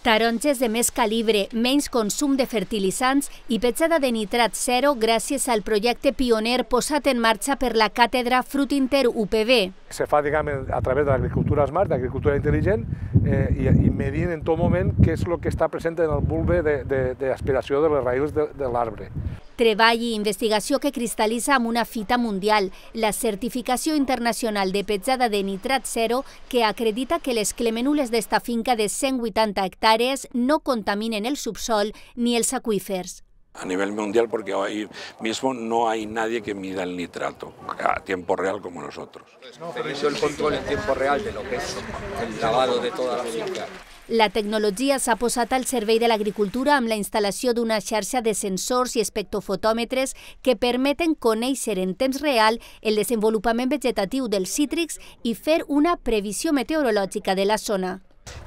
Taronges de més calibre, menys consum de fertilitzants i petjada de nitrat zero gràcies al projecte pioner posat en marxa per la càtedra Fruit Inter UPB. Se fa a través de l'agricultura smart, d'agricultura intel·ligent, eh, i, i medint en tot moment què és el que està present en el bulbe d'aspiració de, de, les raïls de l'arbre treball i investigació que cristal·litza amb una fita mundial, la certificació internacional de petjada de nitrat zero que acredita que les clemenules d'esta finca de 180 hectàrees no contaminen el subsol ni els aqüífers a nivel mundial porque hoy mismo no hay nadie que mida el nitrato a tiempo real como nosotros. No, pero eso el control en tiempo real de lo que es el lavado de toda la finca. La tecnologia s'ha posat al servei de l'agricultura amb la instal·lació d'una xarxa de sensors i espectrofotòmetres que permeten conèixer en temps real el desenvolupament vegetatiu dels cítrics i fer una previsió meteorològica de la zona.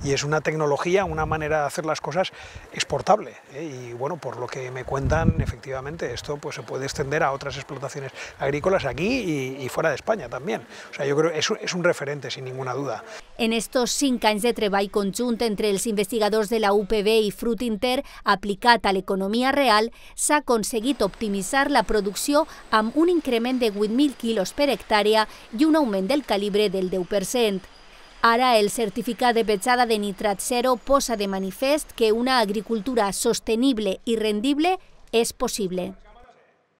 Y es una tecnología, una manera de hacer las cosas exportable. ¿eh? Y bueno, por lo que me cuentan, efectivamente, esto pues, se puede extender a otras explotaciones agrícolas aquí y, fuera de España también. O sea, yo creo que es, un referente, sin ninguna duda. En estos cinc anys de treball conjunt entre els investigadors de la UPB i Fruit Inter aplicat a l'economia real, s'ha aconseguit optimitzar la producció amb un increment de 8.000 quilos per hectàrea i un augment del calibre del 10%. Ara el certificat de petjada de nitrat zero posa de manifest que una agricultura sostenible i rendible és possible.